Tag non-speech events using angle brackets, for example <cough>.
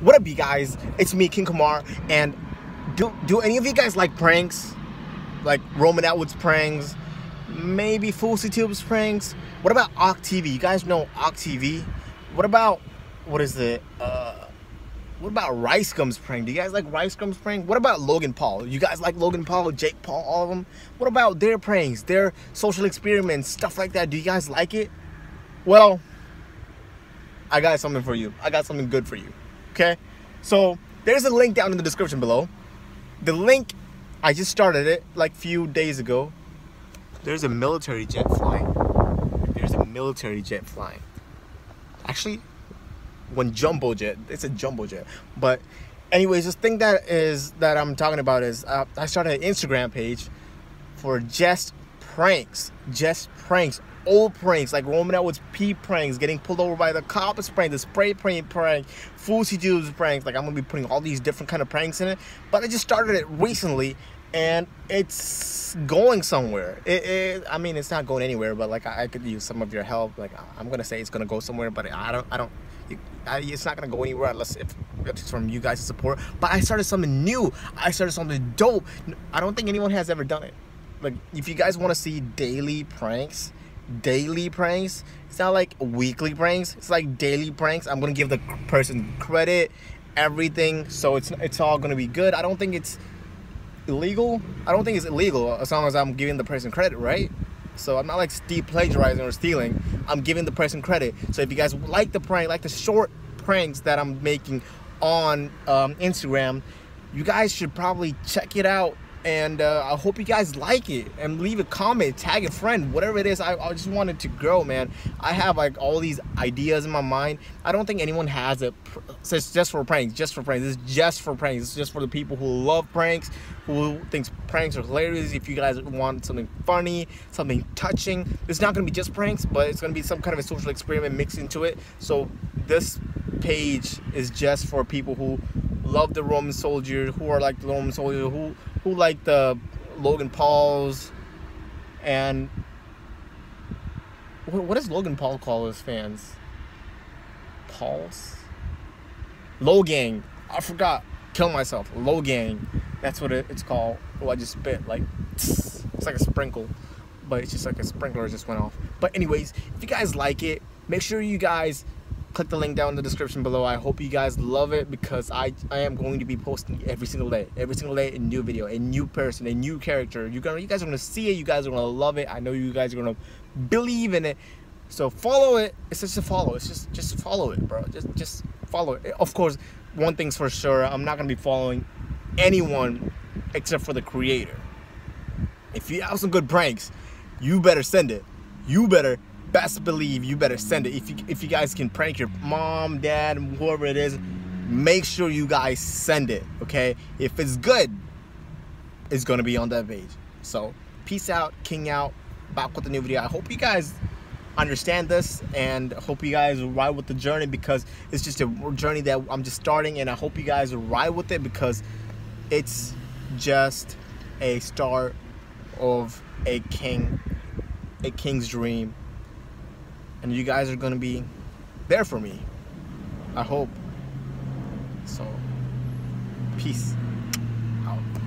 What up, you guys? It's me, King Kamar, and do do any of you guys like pranks? Like Roman Atwood's pranks, maybe Fousey Tube's pranks? What about Ock TV? You guys know Ock TV? What about what is it? Uh, what about Rice Gum's prank? Do you guys like Rice Gum's prank? What about Logan Paul? You guys like Logan Paul, Jake Paul, all of them? What about their pranks, their social experiments, stuff like that? Do you guys like it? Well, I got something for you. I got something good for you. Okay? So, there's a link down in the description below. The link, I just started it like few days ago. There's a military jet flying. There's a military jet flying. Actually, one jumbo jet. It's a jumbo jet. But anyways, this thing that is that I'm talking about is uh, I started an Instagram page for just pranks, just pranks, old pranks like Roman Atwood's pee pranks, getting pulled over by the cops prank, the spray paint prank, Fousey Tube's pranks. Like I'm gonna be putting all these different kind of pranks in it. But I just started it recently, and it's going somewhere. It, it, I mean, it's not going anywhere, but like I, I could use some of your help. Like I'm gonna say it's gonna go somewhere, but I don't, I don't. I, it's not gonna go anywhere unless if it's from you guys' support. But I started something new. I started something dope. I don't think anyone has ever done it. Like if you guys want to see daily pranks, daily pranks. It's not like weekly pranks. It's like daily pranks. I'm gonna give the person credit, everything. So it's it's all gonna be good. I don't think it's illegal. I don't think it's illegal as long as I'm giving the person credit, right? So I'm not like Steve plagiarizing or stealing. I'm giving the person credit. So if you guys like the prank, like the short pranks that I'm making on um, Instagram, you guys should probably check it out and uh, I hope you guys like it and leave a comment tag a friend whatever it is. I, I just wanted to grow man. I have like all these ideas in my mind. I don't think anyone has it. So it's just for pranks just for pranks. It's just for pranks. It's just for the people who love pranks who thinks pranks are hilarious. If you guys want something funny something touching it's not gonna be just pranks but it's gonna be some kind of a social experiment mixed into it. So this page is just for people who love the Roman soldier, who are like the Roman soldier, who who like the Logan Pauls, and what, what does Logan Paul call his fans? Pauls, Logang. I forgot. Kill myself. Logang. That's what it, it's called. Oh, I just spit like <sniffs> it's like a sprinkle, but it's just like a sprinkler just went off. But anyways, if you guys like it, make sure you guys click the link down in the description below. I hope you guys love it because i i am going to be posting every single day every single day a new video a new person a new character. You're gonna you guys are gonna see it. You guys are gonna love it. I know you guys are gonna believe in it. So follow it. It's just a follow. It's just just follow it bro. Just just follow it. Of course one thing's for sure i'm not gonna be following anyone except for the creator. If you have some good pranks you better send it. You better best believe you better send it. If you if you guys can prank your mom, dad, whoever it is, make sure you guys send it. Okay? If it's good, it's gonna be on that page. So peace out, king out. Back with the new video. I hope you guys understand this and hope you guys ride with the journey because it's just a journey that I'm just starting and I hope you guys ride with it because it's just a start of a king a king's dream and you guys are gonna be there for me. I hope. So, peace out.